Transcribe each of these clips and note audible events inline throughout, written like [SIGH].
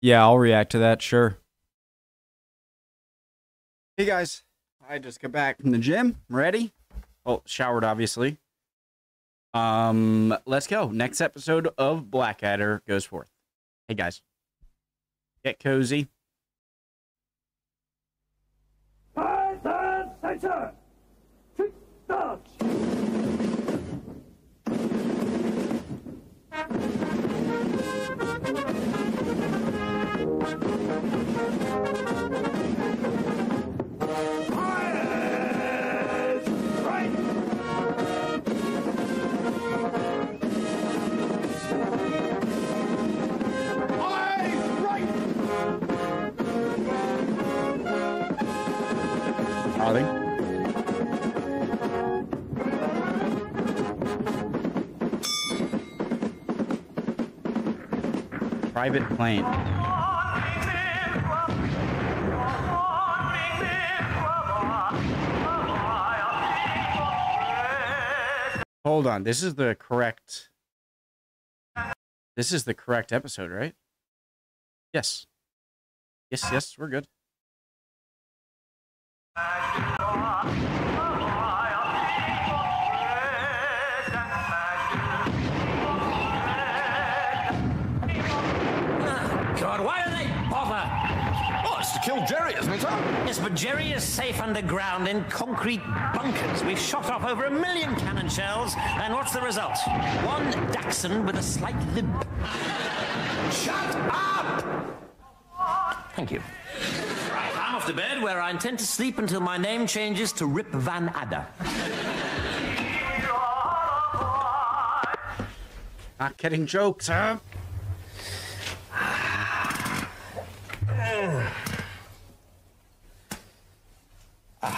Yeah, I'll react to that. Sure. Hey guys, I just got back from the gym. Ready? Oh, showered, obviously. Um, let's go. Next episode of Blackadder goes forth. Hey guys, get cozy. Private plane. Hold on. This is the correct. This is the correct episode, right? Yes. Yes, yes, we're good. Oh, it's kill Jerry, isn't it, sir? Yes, but Jerry is safe underground in concrete bunkers. We've shot off over a million cannon shells, and what's the result? One Dachshund with a slight limp. Shut up! Thank you. Right, I'm off to bed, where I intend to sleep until my name changes to Rip Van Adder. Not getting jokes, huh? Ah. Bloody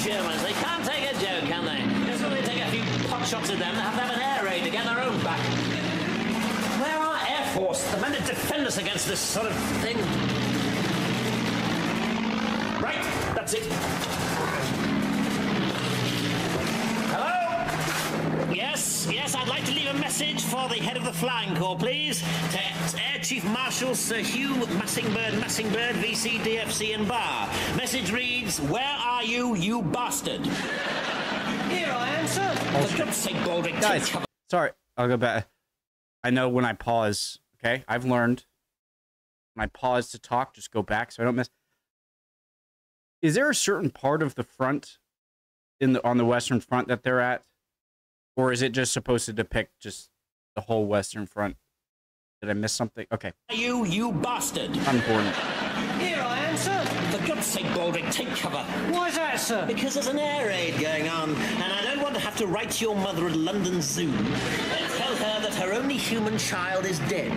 Germans, they can't take a joke, can they? Just when they take a few pot shots at them, they have to have an air raid to get their own back. Where are Air Force, the men to defend us against this sort of thing? Right, that's it. Hello? Yes, yes, I'd like to leave a message for the head of the flying corps, please. To Air Chief Marshal Sir Hugh Massingbird, Massingbird, VC, DFC, and Bar. Message reads, Where are you, you bastard? Here I am, sir. For God's sake, Baldrick, Guys, sorry. I'll go back. I know when I pause, okay? I've learned when I pause to talk, just go back so I don't miss. Is there a certain part of the front in the on the western front that they're at? Or is it just supposed to depict just the whole western front? Did I miss something? Okay, You, you bastard. not important. Here I am, sir. For God's sake, Baldrick, take cover. Why's that, sir? Because there's an air raid going on, and I don't want to have to write to your mother at London Zoo and tell her that her only human child is dead.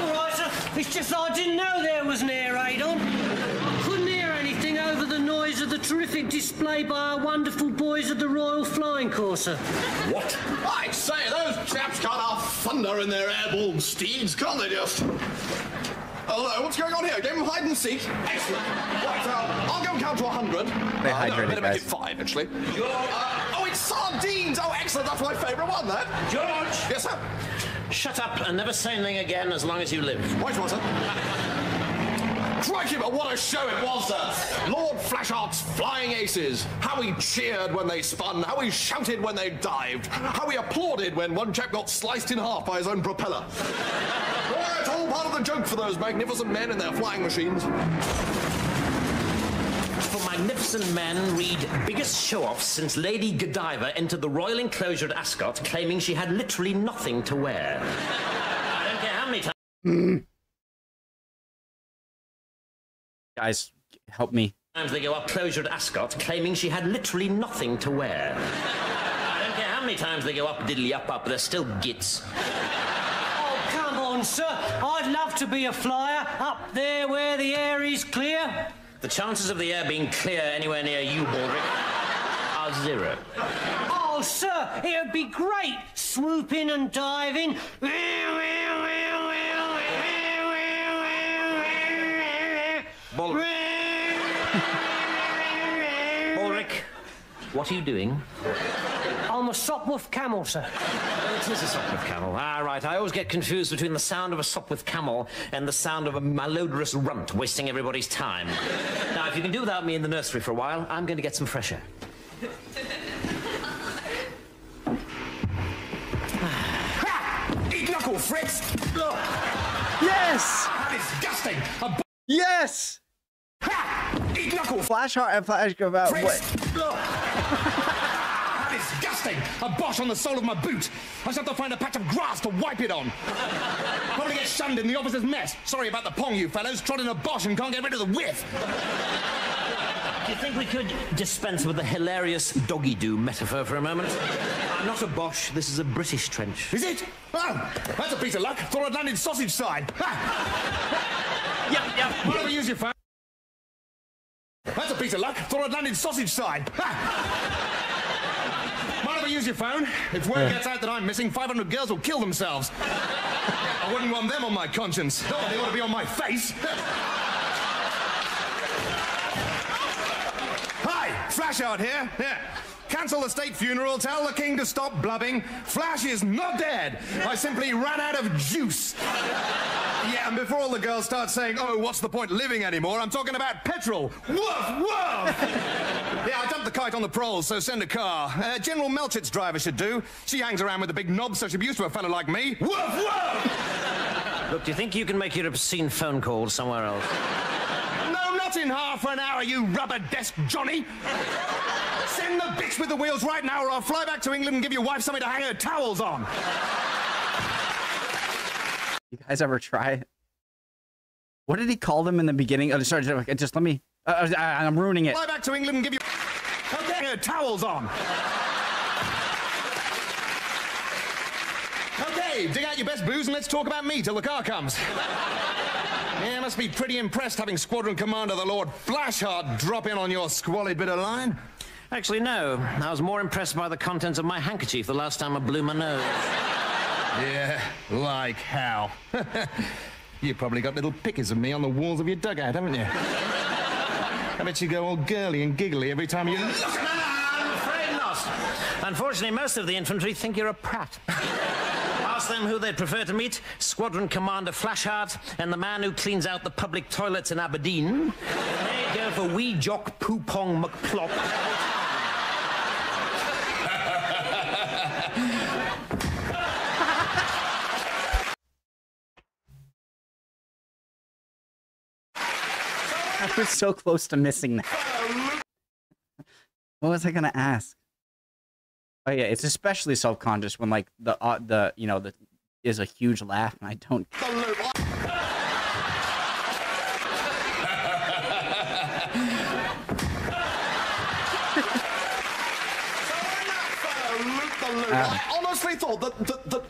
All right, sir. It's just I didn't know there was an air raid on. The of the terrific display by our wonderful boys of the Royal Flying Corps, sir. What? I say, those chaps can't have thunder in their airborne steeds, can't they just? Hello, what's going on here? Game of hide and seek? Excellent. Right, uh, I'll go and count to 100. Stay Uh, no, hydrated, better make it five, actually. Uh, oh, it's sardines! Oh, excellent, that's my favourite one, that. George! Yes, sir. Shut up and never say anything again as long as you live. Right, one, sir. Crikey, but what a show it was, sir! Lord Flashheart's flying aces. How he cheered when they spun, how he shouted when they dived, how he applauded when one chap got sliced in half by his own propeller. Oh, it's all part of the joke for those magnificent men in their flying machines. For magnificent men, read biggest show-off since Lady Godiva entered the royal enclosure at Ascot, claiming she had literally nothing to wear. I don't care how many times. Hmm. Guys, help me. Times they go up closure at Ascot, claiming she had literally nothing to wear. [LAUGHS] I don't care how many times they go up diddly up up, they're still gits. Oh, come on, sir. I'd love to be a flyer up there where the air is clear. The chances of the air being clear anywhere near you, Baldrick, are zero. Oh, sir, it would be great swooping and diving. Baldrick, [LAUGHS] What are you doing? I'm a Sopwith camel, sir. It is a Sopwith camel. Ah, right. I always get confused between the sound of a Sopwith camel and the sound of a malodorous runt wasting everybody's time. now, if you can do without me in the nursery for a while, I'm going to get some fresh air. [SIGHS] Eat knuckle, Fritz! Ugh, Yes! disgusting! A b- Yes! Ha! Eat knuckle, Flash heart and flash about Fritz! what? Disgusting! A Boche on the sole of my boot. I shall have to find a patch of grass to wipe it on. Probably get shunned in the officer's mess. Sorry about the pong, you fellows. Trod in a Boche and can't get rid of the whiff. Do you think we could dispense with the hilarious doggy doo metaphor for a moment? I'm not a Boche. This is a British trench. Is it? Oh, that's a piece of luck. Thought I'd landed sausage side. Ah. Yep, yep. Why don't we use your phone? That's a piece of luck. Thought I'd landed sausage side. Ha! Why don't use your phone? If word gets out that I'm missing, 500 girls will kill themselves. I wouldn't want them on my conscience. Oh, they ought to be on my face. Hi, Flashheart here. Yeah. Cancel the state funeral, tell the king to stop blubbing. Flash is not dead. I simply ran out of juice. Yeah, and before all the girls start saying, oh, what's the point living anymore, I'm talking about petrol. Woof, woof! yeah, I dumped the kite on the proles, so send a car. Uh, General Melchett's driver should do. She hangs around with the big knob, so she'll be used to a fellow like me. Woof, woof! Look, do you think you can make your obscene phone call somewhere else? No, not in half an hour, you rubber desk Johnny. Send the bitch with the wheels right now, or I'll fly back to England and give your wife something to hang her towels on. You guys ever try? What did he call them in the beginning? Oh, sorry, just let me. Uh, I, I'm ruining it. Fly back to England and give you okay, her towels on. Okay, dig out your best booze and let's talk about me till the car comes. Yeah, must be pretty impressed having Squadron Commander the Lord Flashheart drop in on your squalid bit of line. Actually, no. I was more impressed by the contents of my handkerchief the last time I blew my nose. Yeah, like how? [LAUGHS] you probably got little pictures of me on the walls of your dugout, haven't you? I bet you go all girly and giggly every time you. I'm afraid not. Unfortunately, most of the infantry think you're a prat. [LAUGHS] Ask them who they'd prefer to meet Squadron Commander Flashheart and the man who cleans out the public toilets in Aberdeen. They go for Wee Jock Poopong McPlop. [LAUGHS] I was so close to missing that. What was I gonna ask? Oh yeah, it's especially self-conscious when like the uh, the you know the is a huge laugh and I don't. [LAUGHS] I honestly thought that, that, that.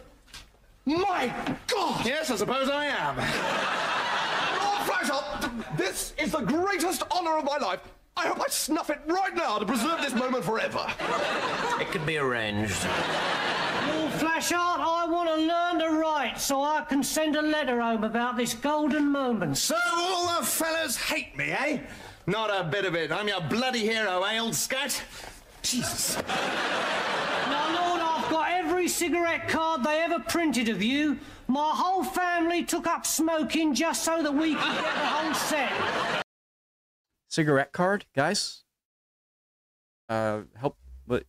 My God! Yes, I suppose I am. Lord Flashheart, this is the greatest honor of my life. I hope I snuff it right now to preserve this moment forever. It could be arranged. Lord Flashheart, I want to learn to write so I can send a letter home about this golden moment. So all the fellas hate me, eh? Not a bit of it. I'm your bloody hero, eh, old scat? Jesus. Now, Lord, I've got every cigarette card they ever printed of you. My whole family took up smoking just so that we could get the whole set. Cigarette card, guys. Uh, help. What?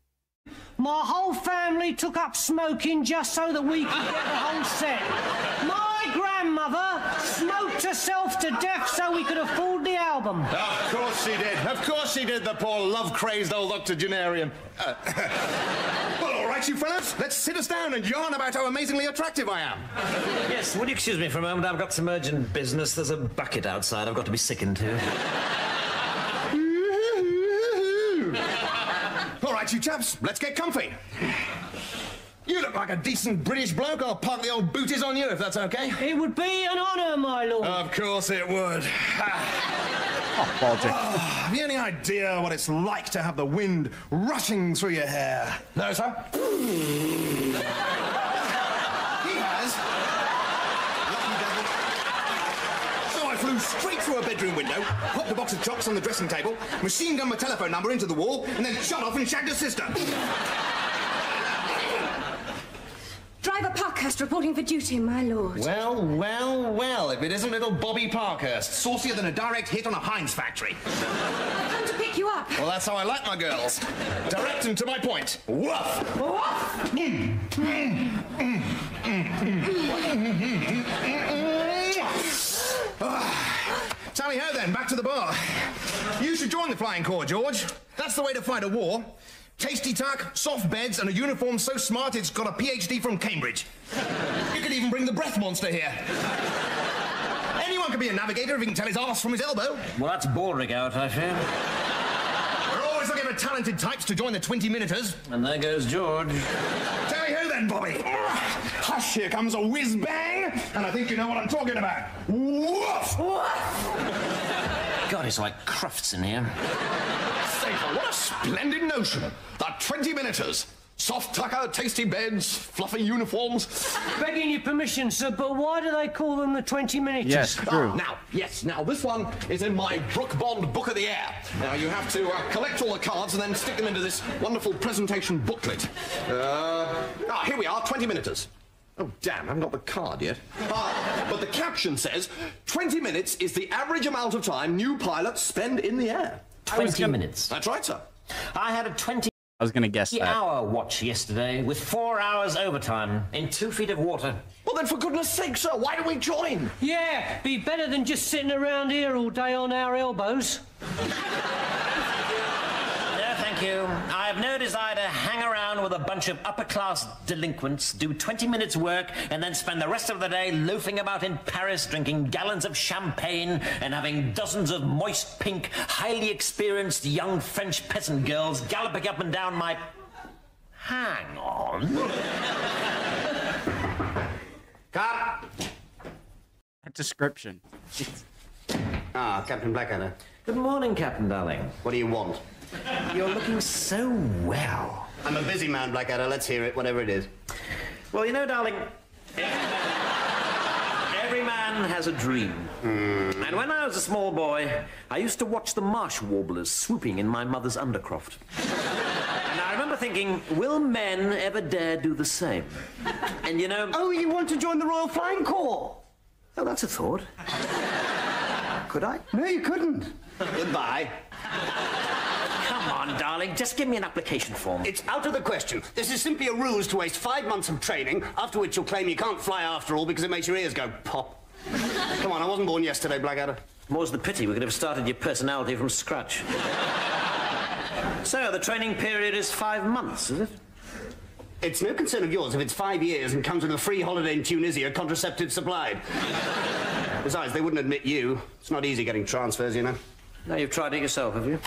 My whole family took up smoking just so that we could get the whole set. My grandmother smoked herself to death so we could afford the album. Of course she did. Of course she did, the poor love-crazed old octogenarian. Uh, [LAUGHS] well, all right, you fellas, let's sit us down and yarn about how amazingly attractive I am. Yes, would you excuse me for a moment? I've got some urgent business. There's a bucket outside I've got to be sickened to. Right, you chaps, let's get comfy. You look like a decent British bloke. I'll park the old booties on you if that's okay. It would be an honour, my lord. Of course it would. [LAUGHS] Oh, Baltic. Ah, have you any idea what it's like to have the wind rushing through your hair? No, sir? he has. Lucky devil. So I flew straight through a bedroom window, popped a box of chocolates on the dressing table, machine gun my telephone number into the wall, and then shot off and shagged her sister. Driver Parkhurst reporting for duty, my lord. Well, well, well, if it isn't little Bobby Parkhurst, saucier than a direct hit on a Heinz factory. I've come to pick you up. Well, that's how I like my girls. Direct and to my point. Woof! Ah, tally ho then, back to the bar. You should join the Flying Corps, George. That's the way to fight a war. Tasty tuck, soft beds, and a uniform so smart it's got a PhD from Cambridge. You could even bring the breath monster here. Anyone can be a navigator if he can tell his arse from his elbow. Well, that's boring out, I fear. We're always looking for talented types to join the 20 minuters. And there goes George. Tally ho then, Bobby. Hush, here comes a whiz bang, and I think you know what I'm talking about. Woof! [LAUGHS] God, it's like Crufts in here. Safer, what a splendid notion. The 20 minuters. Soft tucker, tasty beds, fluffy uniforms. Begging your permission, sir, but why do they call them the 20 minutes? Yes, true. Ah, now, yes, now this one is in my Brook Bond Book of the Air. Now you have to uh, collect all the cards and then stick them into this wonderful presentation booklet. Uh, ah, here we are, 20 minuters. Oh, damn, I haven't got the card yet. Ah, but the caption says 20 minutes is the average amount of time new pilots spend in the air. 20 minutes. That's right, sir. I had a 20 I was gonna guess that. hour watch yesterday with four hours overtime in two feet of water. Well, then, for goodness sake, sir, why don't we join? Yeah, be better than just sitting around here all day on our elbows. [LAUGHS] No, thank you. I have no desire to hang around with a bunch of upper class delinquents, do 20 minutes work, and then spend the rest of the day loafing about in Paris, drinking gallons of champagne, and having dozens of moist pink, highly experienced young French peasant girls galloping up and down my. Hang on. Cut! That description. Ah, Captain Blackadder. Good morning, Captain Darling. What do you want? You're looking so well. I'm a busy man, Blackadder. Let's hear it, whatever it is. Well, you know, darling, every man has a dream. Hmm. And when I was a small boy, I used to watch the marsh warblers swooping in my mother's undercroft. and I remember thinking, will men ever dare do the same? And you know, Oh, you want to join the Royal Flying Corps? oh, that's a thought. Could I? No, you couldn't. Goodbye. On, darling, just give me an application form. It's out of the question. This is simply a ruse to waste five months of training, after which you'll claim you can't fly after all because it makes your ears go pop. Come on, I wasn't born yesterday, Blackadder. More's the pity, we could have started your personality from scratch. [LAUGHS] so, the training period is five months, is it? It's no concern of yours if it's five years and comes with a free holiday in Tunisia, contraceptive supplied. Besides, they wouldn't admit you. It's not easy getting transfers, you know. Now you've tried it yourself, have you?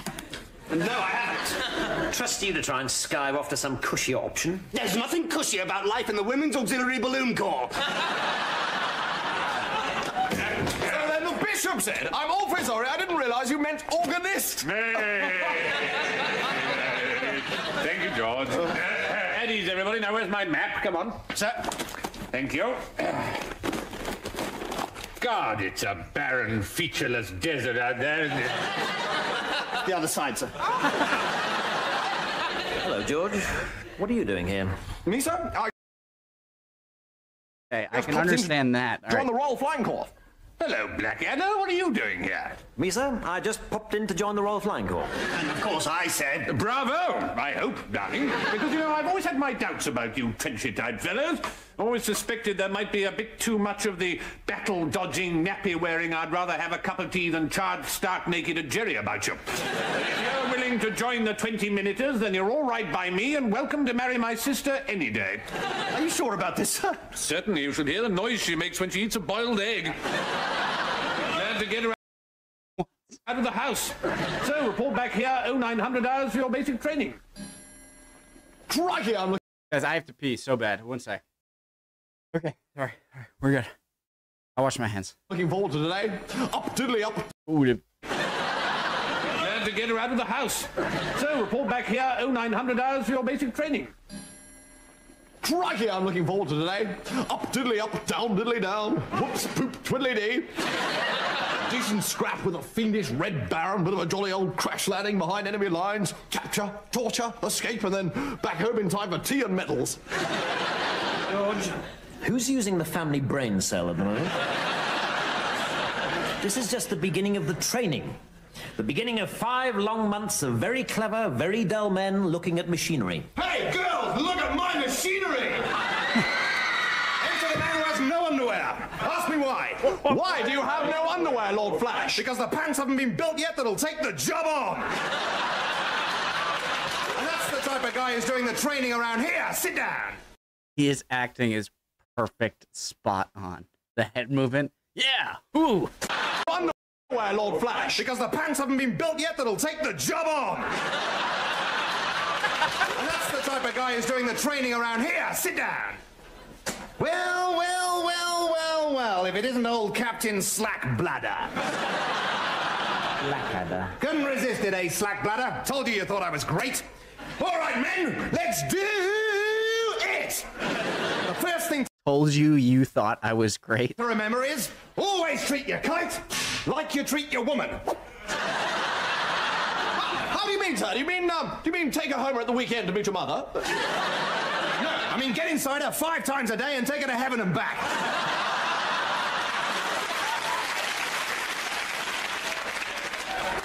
No, I haven't. [LAUGHS] Trust you to try and skive off to some cushier option. There's nothing cushy about life in the Women's Auxiliary Balloon Corps. [LAUGHS] And then the bishop said, I'm awfully sorry, I didn't realise you meant organist. Thank you, George. Uh, at ease, everybody. Now, where's my map? Come on. Sir, Thank you. God, it's a barren, featureless desert out there. Isn't it? the other side, sir. Hello, George. What are you doing here? Me, sir? I Okay, I just can popped in understand that. All join right. the Royal Flying Corps. Hello, Blackadder. What are you doing here? Me, sir? I just popped in to join the Royal Flying Corps. And of course, I said. Bravo, I hope, darling. Because, you know, I've always had my doubts about you trenchy-type fellows. Always suspected there might be a bit too much of the battle-dodging, nappy-wearing, I'd rather have a cup of tea than charge stark naked at Jerry about you. if you're willing to join the 20-minuters, then you're all right by me and welcome to marry my sister any day. Are you sure about this, sir? Certainly, you should hear the noise she makes when she eats a boiled egg. Glad to get her out of the house. So, report back here, 0900 hours for your basic training. Crikey, I'm looking Guys, I have to pee so bad. One sec. Okay, sorry. All right, we're good. I'll wash my hands. looking forward to today. Up, diddly up. Ooh, the- Glad to get her out of the house. So, report back here, 0900 hours for your basic training. Crikey, I'm looking forward to today. Up, diddly up, down, diddly down. Whoops, poop, twiddly dee. Decent scrap with a fiendish Red Baron, bit of a jolly old crash landing behind enemy lines, capture, torture, escape, and then back home in time for tea and medals. George, who's using the family brain cell at the moment? this is just the beginning of the training. The beginning of five long months of very clever, very dull men looking at machinery. Hey, girls, look at my machinery! Enter the man who has no underwear. Ask me why. Why do you have no underwear, Lord Flash? Because the pants haven't been built yet that'll take the job on. and that's the type of guy who's doing the training around here. Sit down. His acting is perfect, spot on. The head movement, yeah. Ooh, Underwear, Lord Flash. Because the pants haven't been built yet that'll take the job on. [LAUGHS] and that's the type of guy who's doing the training around here. Sit down. Well, well, well, well, well, if it isn't old Captain Slack Bladder. Blackadder. Couldn't resist it, eh, Slack Bladder? Told you you thought I was great. All right, men, let's do it. The first thing told you you thought I was great. The remember is always treat your kite like you treat your woman. How do you mean, sir? Do you mean, um, do you mean take her home at the weekend to meet your mother? No, I mean get inside her five times a day and take her to heaven and back.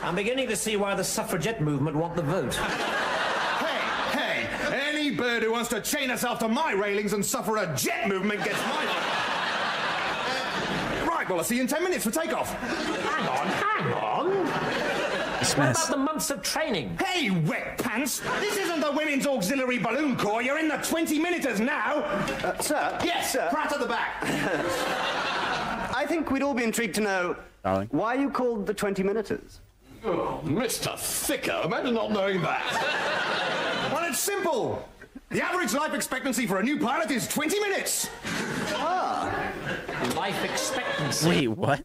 I'm beginning to see why the suffragette movement want the vote. Hey, hey, any bird who wants to chain herself to my railings and suffer a jet movement gets my vote. Right, well, I'll see you in ten minutes for takeoff. hang on, hang on. What Dismiss. about the months of training? Hey, wet pants! This isn't the Women's Auxiliary Balloon Corps. You're in the 20 minuters now. Uh, sir? Yes, sir. Pratt at the back. [LAUGHS] I think we'd all be intrigued to know Darling. why you called the 20 minuters. Oh, Mr. Thicker, imagine not knowing that. [LAUGHS] Well, it's simple. The average life expectancy for a new pilot is 20 minutes. Ah. Life expectancy. Wait, what?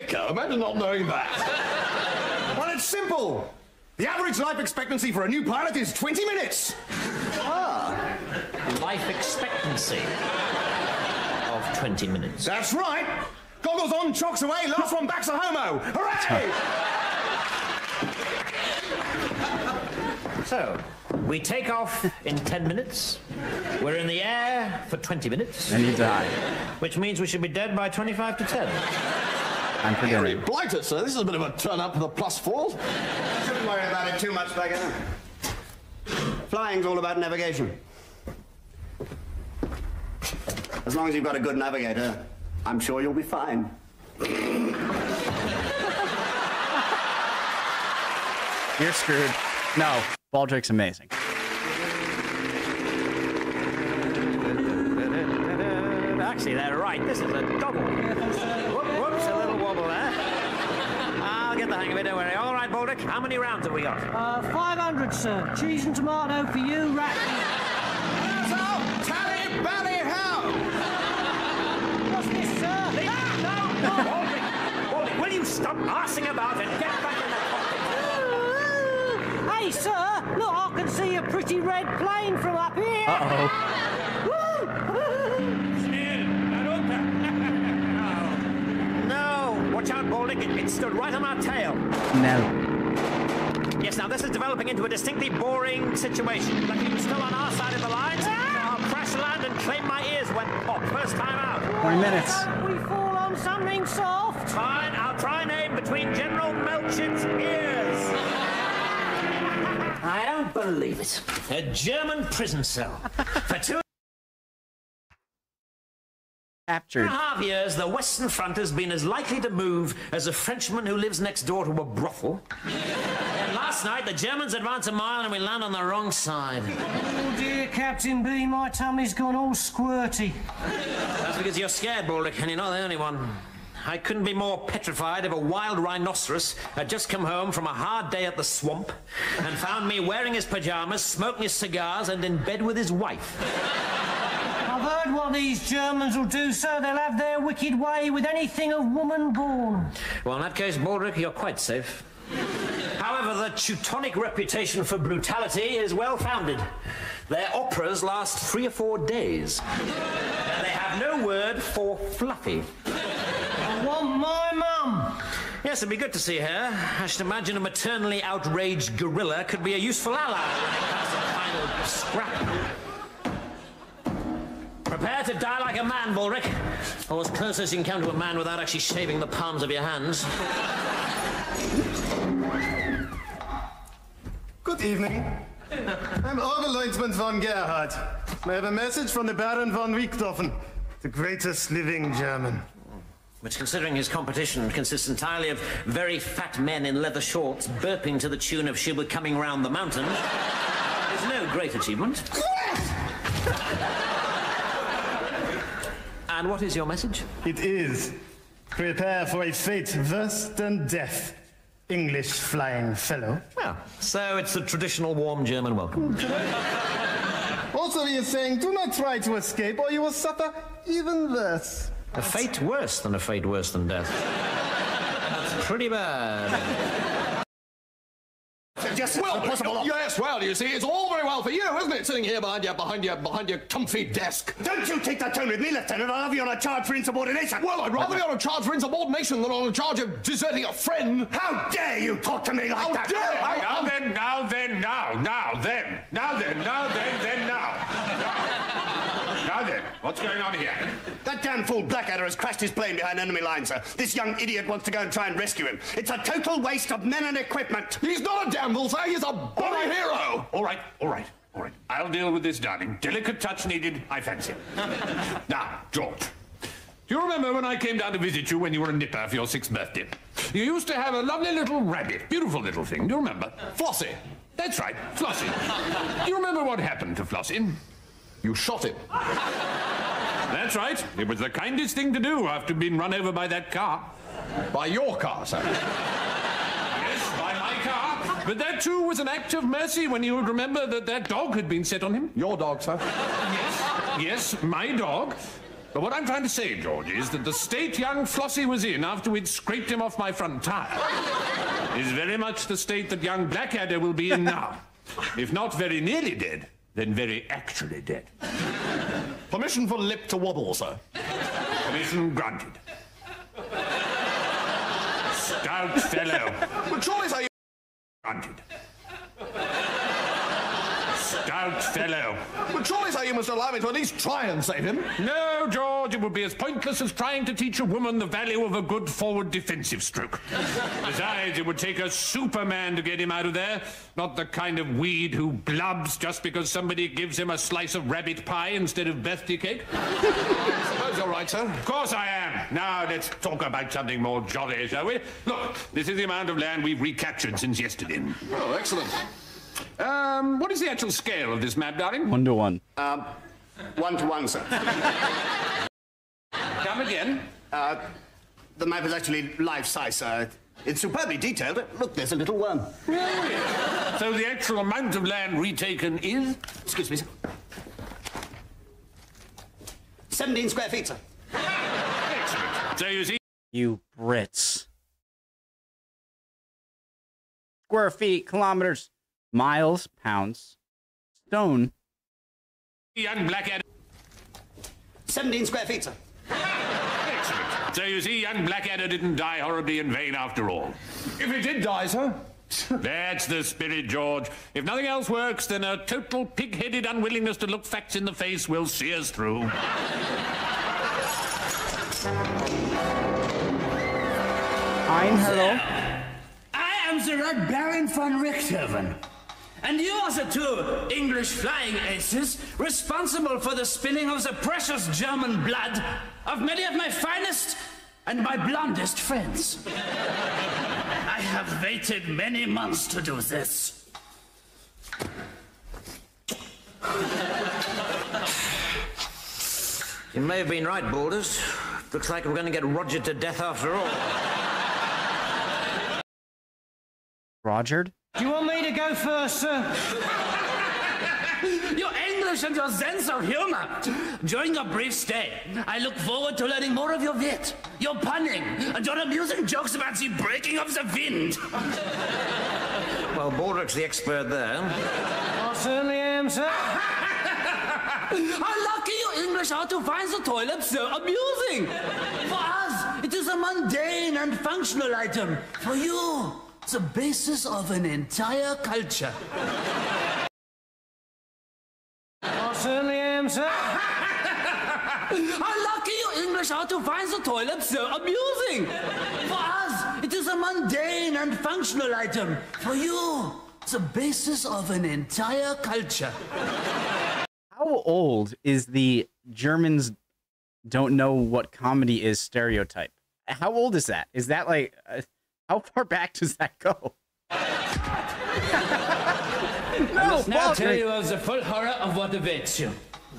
Thicker, imagine not knowing that. Well, it's simple. The average life expectancy for a new pilot is 20 minutes. Ah. Life expectancy of 20 minutes. That's right. Goggles on, chocks away, last one back's a homo. Hooray! [LAUGHS] [LAUGHS] So, we take off in 10 minutes. We're in the air for 20 minutes, And you die. which means we should be dead by 25 to 10. I'm for Harry. Blighter, sir, this is a bit of a turn up for the plus fours. Shouldn't worry about it too much, Bagger. Flying's all about navigation. As long as you've got a good navigator, I'm sure you'll be fine. You're screwed. No, Baldrick's amazing. Actually, they're right. This is a double. Whoop, whoops, a little wobble there. I'll get the hang of it, don't worry. All right, Baldrick, how many rounds have we got? Uh, 500, sir. Cheese and tomato for you, rat. Tally, bally, how? What's this, sir? No, Baldrick, Baldrick, will you stop arsing about and get back in the cockpit? Hey, sir, look, I can see a pretty red plane from up here. Uh-oh. No, watch out, Baldrick. It, it stood right on our tail. No. Yes, now this is developing into a distinctly boring situation. Lucky you were still on our side of the lines, ah! so I'll crash land and claim my ears went pop oh, first time out. 20 minutes. we fall on something soft. Fine, I'll try and aim between General Melchett's ears. I don't believe it. A German prison cell. For two Captured. and a half years, the Western Front has been as likely to move as a Frenchman who lives next door to a brothel. and last night, the Germans advance a mile and we land on the wrong side. Oh, dear, Captain B, my tummy's gone all squirty. That's because you're scared, Baldrick, and you're not the only one. I couldn't be more petrified if a wild rhinoceros had just come home from a hard day at the swamp and found me wearing his pajamas, smoking his cigars, and in bed with his wife. I've heard what these Germans will do, sir. They'll have their wicked way with anything of woman born. Well, in that case, Baldrick, you're quite safe. However, the Teutonic reputation for brutality is well founded. Their operas last three or four days. And they have no word for fluffy. I my mum. Yes, it'd be good to see her. I should imagine a maternally outraged gorilla could be a useful ally. Final scrap. Prepare to die like a man, Baldrick. Or as close as you can come to a man without actually shaving the palms of your hands. Good evening. I'm Oberleutnant von Gerhard. I have a message from the Baron von Richthofen, the greatest living German. Which, considering his competition consists entirely of very fat men in leather shorts burping to the tune of She Will Coming Round the Mountain, is no great achievement. [LAUGHS] and what is your message? It is prepare for a fate worse than death, English flying fellow. Well, so it's the traditional warm German welcome. [LAUGHS] Also, he is saying, do not try to escape, or you will suffer even worse. A fate worse than a fate worse than death. That's pretty bad. Just Well, possible. yes, well, you see, it's all very well for you, isn't it? Sitting here behind your, behind your, behind your comfy desk. Don't you take that tone with me, Lieutenant. I'll have you on a charge for insubordination. Well, I'd rather be on a charge for insubordination than on a charge of deserting a friend. How dare you talk to me like How that? dare I? Now then, now then, now, now then, now then, now then, then now. Now then, what's going on here? Damn fool Blackadder has crashed his plane behind enemy lines, sir. This young idiot wants to go and try and rescue him. It's a total waste of men and equipment. He's not a damn fool, sir. He's a born hero. All right, all right, all right. I'll deal with this, darling. Delicate touch needed, I fancy. [LAUGHS] now, George. Do you remember when I came down to visit you when you were a nipper for your sixth birthday? You used to have a lovely little rabbit. Beautiful little thing. Do you remember? Flossie, That's right, Flossie. Do you remember what happened to Flossie? You shot him. That's right. It was the kindest thing to do after being run over by that car. By your car, sir. Yes, by my car. But that too was an act of mercy when you would remember that that dog had been set on him. Your dog, sir. Yes, yes, my dog. But what I'm trying to say, George, is that the state young Flossie was in after we'd scraped him off my front tire is very much the state that young Blackadder will be in now. If not very nearly dead, then very actually dead. Permission for lip to wobble, sir. Permission granted. Stout fellow. But surely, sir, you... Granted. Stout fellow. But surely, sir, you must allow me to at least try and save him. No, George, it would be as pointless as trying to teach a woman the value of a good forward defensive stroke. Besides, it would take a superman to get him out of there, not the kind of weed who blubs just because somebody gives him a slice of rabbit pie instead of birthday cake. I suppose you're right, sir. Of course I am. Now let's talk about something more jolly, shall we? Look, this is the amount of land we've recaptured since yesterday. Oh, excellent. Um, what is the actual scale of this map, darling? One to one. One to one, sir. [LAUGHS] Come again. The map is actually life-size, sir. It's superbly detailed. Look, there's a little worm. So the actual amount of land retaken is? Excuse me, sir. 17 square feet, sir. Excellent. So you see, You Brits. Square feet, kilometers, miles, pounds, stone. young Blackadder. 17 square feet, sir. Excellent. So you see, young Blackadder didn't die horribly in vain after all. If he did die, sir. [LAUGHS] That's the spirit, George. If nothing else works, then a total pig-headed unwillingness to look facts in the face will see us through. Ein, hello. I am the Red Baron von Richthofen. And you are the two English flying aces responsible for the spilling of the precious German blood of many of my finest and my blondest friends. I have waited many months to do this. You may have been right, Balders. Looks like we're going to get Roger to death after all. Rogered? Do you want me to go first, sir? Your English and your sense of humor. During your brief stay, I look forward to learning more of your wit, your punning, and your amusing jokes about the breaking of the wind. Well, Baldrick's the expert there. I certainly am, sir. How lucky you English are to find the toilet so amusing. For us, it is a mundane and functional item. For you, it's the basis of an entire culture. I certainly am, sir. How lucky you English are to find the toilet so amusing. For us, it is a mundane and functional item. For you, it's the basis of an entire culture. How old is the Germans don't know what comedy is stereotype? How old is that? Is that like uh, how far back does that go? I [LAUGHS] no, must now tell you of the full horror of what awaits you.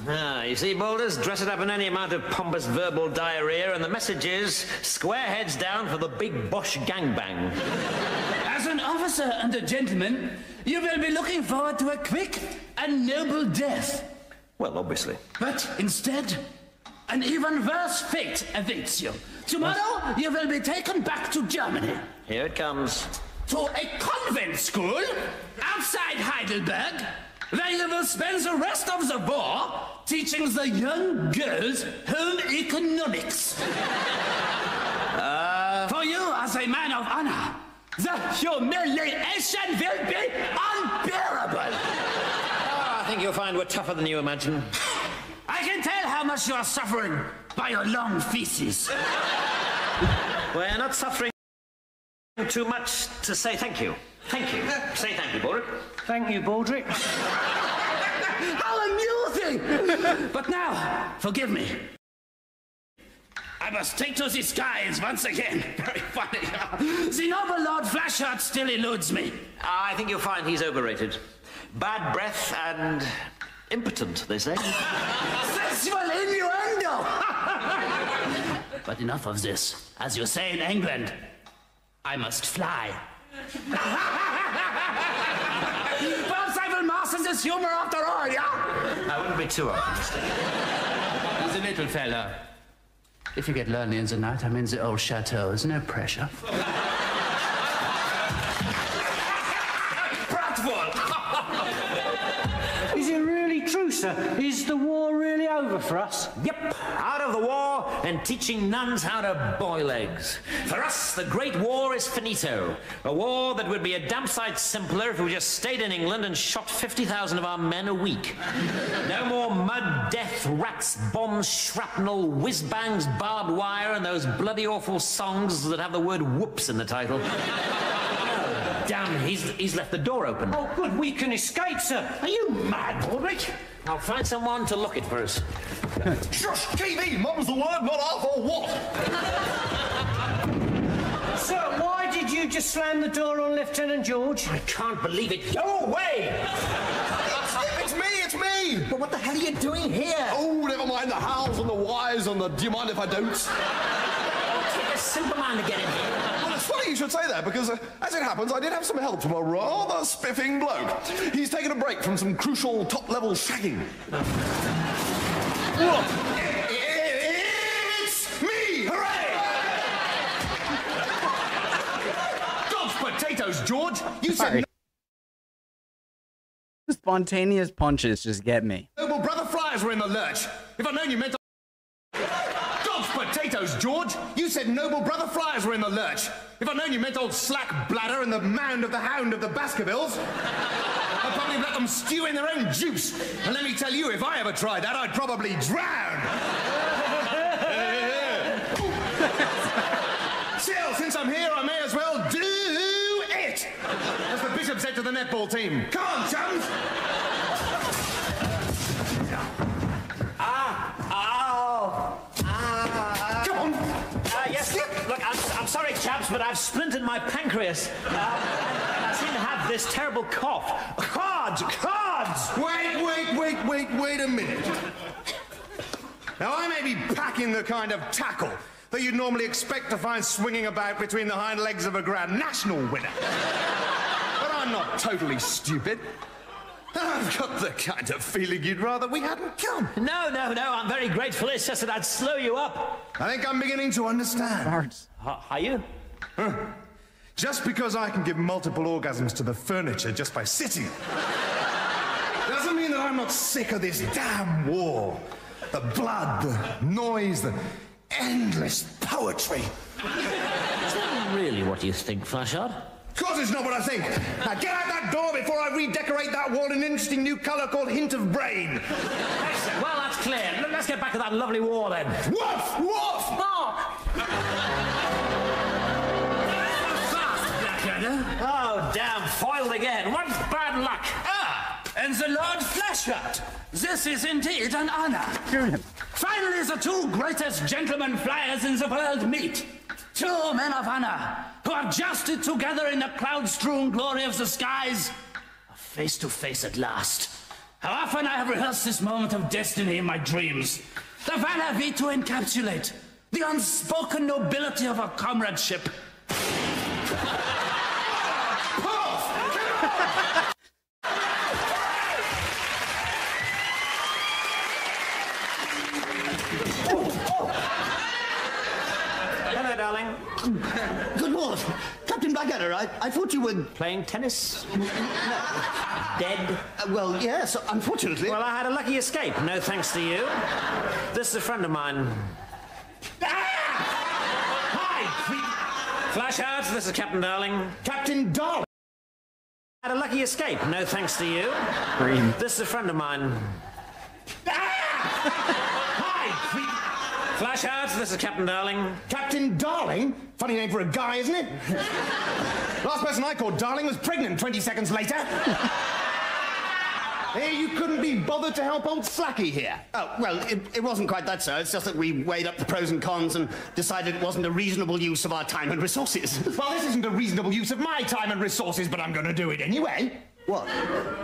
Ah, you see, Balders, dress it up in any amount of pompous verbal diarrhea, and the message is square heads down for the big Boche gangbang. As an officer and a gentleman, you will be looking forward to a quick and noble death. Well, obviously. But instead, an even worse fate awaits you. Tomorrow, you will be taken back to Germany. Here it comes. To a convent school outside Heidelberg, where you will spend the rest of the war teaching the young girls home economics. For you, as a man of honor, the humiliation will be unbearable. Ah, I think you'll find we're tougher than you imagine. I can tell how much you are suffering by your long feces. We're not suffering too much to say thank you. Thank you. Say thank you, Baldrick. Thank you, Baldrick. [LAUGHS] How amusing! but now, forgive me. I must take to the skies once again. [LAUGHS] Very funny. the noble Lord Flashheart still eludes me. Ah, I think you'll find he's overrated. Bad breath and impotent, they say. [LAUGHS] Sexual innuendo! but enough of this. As you say in England, I must fly. [LAUGHS] Perhaps I will master this humor after all, yeah? I wouldn't be too optimistic. He's a little fella. If you get lonely in the night, I'm in the old chateau. There's no pressure. Sir? Uh, is the war really over for us? Yep, out of the war and teaching nuns how to boil eggs. For us, the Great War is finito. A war that would be a damn sight simpler if we just stayed in England and shot 50,000 of our men a week. No more mud, death, rats, bombs, shrapnel, whiz bangs, barbed wire, and those bloody awful songs that have the word whoops in the title. Damn, he's, he's left the door open. Oh, good, we can escape, sir. Are you mad, Baldrick? I'll find someone to look it for us. Shush, TV, mum's the word, not half or what? [LAUGHS] Sir, why did you just slam the door on Lieutenant George? I can't believe it. Go away! It's me, it's me! But what the hell are you doing here? Oh, never mind the hows and the whys and the do you mind if I don't? I'll take a simple man to get in here. Well, it's funny you should say that because, uh, as it happens, I did have some help from a rather spiffing bloke. He's taken a break from some crucial top-level shagging. It's me! Hooray! Dodge potatoes, George! You Sorry. said The spontaneous punches just get me. noble brother flyers were in the lurch. If I'd known you meant to... Dodge potatoes, George! You said noble brother flyers were in the lurch. If I'd known you meant old slack bladder and the mound of the hound of the Baskervilles, I'd probably let them stew in their own juice. And let me tell you, if I ever tried that, I'd probably drown. Still, since I'm here, I may as well do it! As the bishop said to the netball team. Come on, chums! Sorry, but I've splintered my pancreas. Uh, I seem to have this terrible cough. Cards! Cards! Wait, wait, wait, wait, wait a minute. Now, I may be packing the kind of tackle that you'd normally expect to find swinging about between the hind legs of a Grand National winner. but I'm not totally stupid. I've got the kind of feeling you'd rather we hadn't come. No, no, no, I'm very grateful. It's just that I'd slow you up. I think I'm beginning to understand. Cards. H- are you? Just because I can give multiple orgasms to the furniture just by sitting doesn't mean that I'm not sick of this damn war. The blood, the noise, the endless poetry. Is that really what you think, Flashheart? Of course it's not what I think. Now get out that door before I redecorate that wall in an interesting new colour called Hint of Brain. Excellent. Well, that's clear. Let's get back to that lovely war then. Woof! Woof! Oh, Blackadder. Oh, damn, foiled again. What bad luck. Ah, and the Lord Flashheart. This is indeed an honor. Finally, the two greatest gentlemen flyers in the world meet. Two men of honor who are jousted together in the cloud-strewn glory of the skies. Face to face at last. How often I have rehearsed this moment of destiny in my dreams. The valor we to encapsulate. The unspoken nobility of our comradeship. [LAUGHS] Hello, darling. Good lord. Captain Blackadder, I, I thought you were... Playing tennis? [LAUGHS] Dead? Uh, well, yes, unfortunately. Well, I had a lucky escape, no thanks to you. This is a friend of mine. Ah! Hi! Flashheart, this is Captain Darling. Captain Darling? Had a lucky escape, no thanks to you. Green. This is a friend of mine. [LAUGHS] Hi! Flashheart, this is Captain Darling. Captain Darling? Funny name for a guy, isn't it? [LAUGHS] Last person I called Darling was pregnant 20 seconds later. [LAUGHS] Hey, you couldn't be bothered to help old Slacky here. Oh, well, it, it wasn't quite that, sir. It's just that we weighed up the pros and cons and decided it wasn't a reasonable use of our time and resources. [LAUGHS] Well, this isn't a reasonable use of my time and resources, but I'm going to do it anyway. What?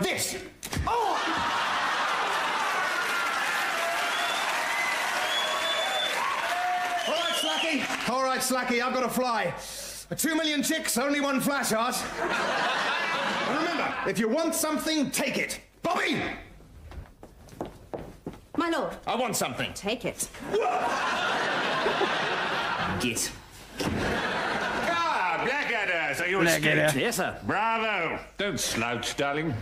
This. Oh! All right, Slacky, I've got to fly. Two million chicks, only one Flashheart. and remember, if you want something, take it. Bobby! My lord, I want something. take it. Git. Ah, Blackadder, so you Blackadder. escaped. Yes, sir. Bravo. Don't slouch, darling.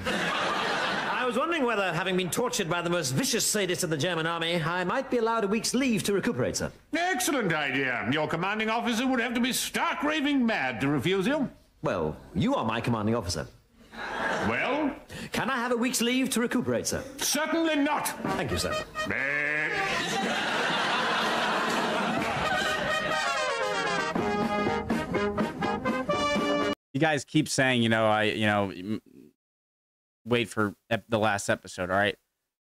I was wondering whether, having been tortured by the most vicious sadists of the German army, I might be allowed a week's leave to recuperate, sir. Excellent idea. Your commanding officer would have to be stark raving mad to refuse you. Well, you are my commanding officer. Well, Can I have a week's leave to recuperate, sir? certainly not. Thank you, sir. Eh, You guys keep saying, you know, I, you know, m- wait for ep- the last episode. All right,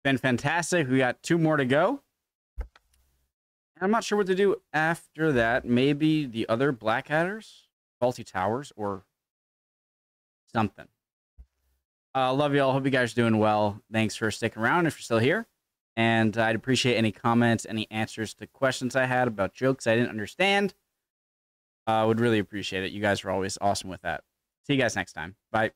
been fantastic. We got two more to go. I'm not sure what to do after that. Maybe the other Blackadders, Fawlty Towers, or something. Uh, love you all. Hope you guys are doing well. Thanks for sticking around if you're still here. And I'd appreciate any comments, any answers to questions I had about jokes I didn't understand. I uh, would really appreciate it. You guys are always awesome with that. See you guys next time. Bye.